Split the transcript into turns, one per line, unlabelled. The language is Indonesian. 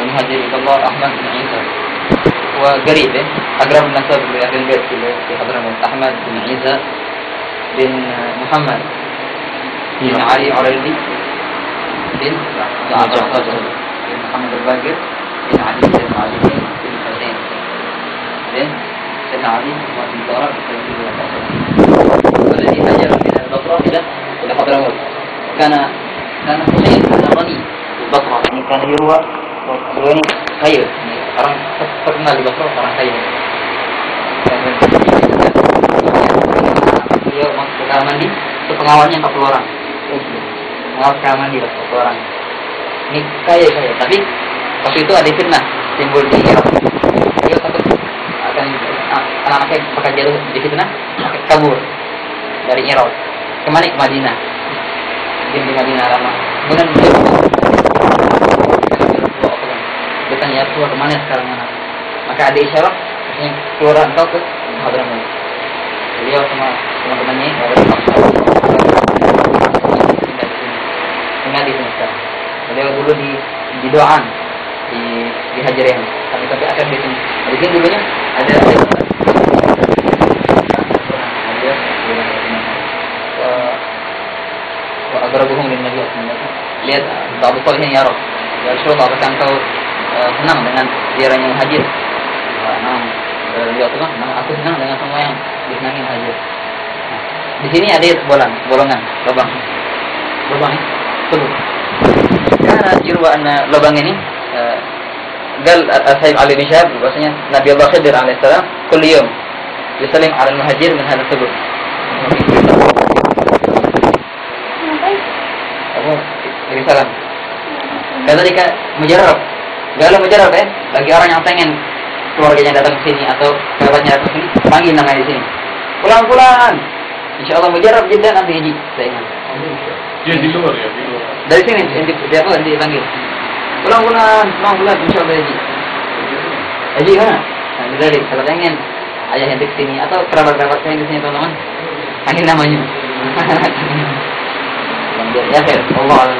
المهاجر إلى الله أحمد بن عيسى. وقريب أقرب النسب لأهل البيت في حضرموت أحمد بن عيسى بن محمد بن علي عريضي بن جعفر بن محمد الباقر بن علي بن علي بن حسين بن سيدنا علي بن زهرة والذي هاجر من البصرة إلى إلى حضرموت كان كان حسين هذا غني. البصرة. يعني كان يروى beliau ini kaya orang terkenal di Basra orang kaya kamar mandi itu pengawalnya 40 orang. Pengawal mandi 40 orang. Ini kaya kaya tapi waktu itu ada fitnah timbul di Irak. Beliau takut akan anak-anaknya bakal jatuh di fitnah kabur dari Irak. Ke mana ke Madinah. Di Madinah lama. Kemudian beliau bertanya ya keluar ke mana sekarang anak maka ada isyarat maksudnya keluar engkau ke Hadramaut beliau sama teman-temannya tinggal di sini. Sekarang. Beliau dulu di di Doan di di Hajarin tapi tapi akan di sini. Di sini dulunya ada ada agar bohong dengan Nabi lihat Abu Talib ya Rob. Ya Rasulullah apakah engkau senang dengan ziarahnya muhajir nah, beliau tuh nah, aku senang dengan semua yang disenangi muhajir nah, di sini ada bolang bolongan lubang. Lubang tubuh karena anna lubang ini uh, gal Sahib Ali bin Syahab bahwasanya Nabi Allah Khidir alaihissalam kulli yawm yusallim ala muhajir min hadha tubuh Aku beri salam. Kadzalika mujarrab Galau mujarab ya, bagi orang yang pengen keluarganya datang ke sini atau kerabatnya datang ke sini, panggil namanya di sini. Pulang-pulang. Insya Allah mujarab jadi nanti haji, saya ingat.
Ya di luar ya, di luar.
Dari sini, nanti siapa nanti panggil. Pulang-pulang, pulang-pulang, insya Allah haji. Haji mana? Nah, dari kalau pengen ayah yang di sini atau kerabat-kerabat saya di sini teman-teman, panggil namanya. ya. Allah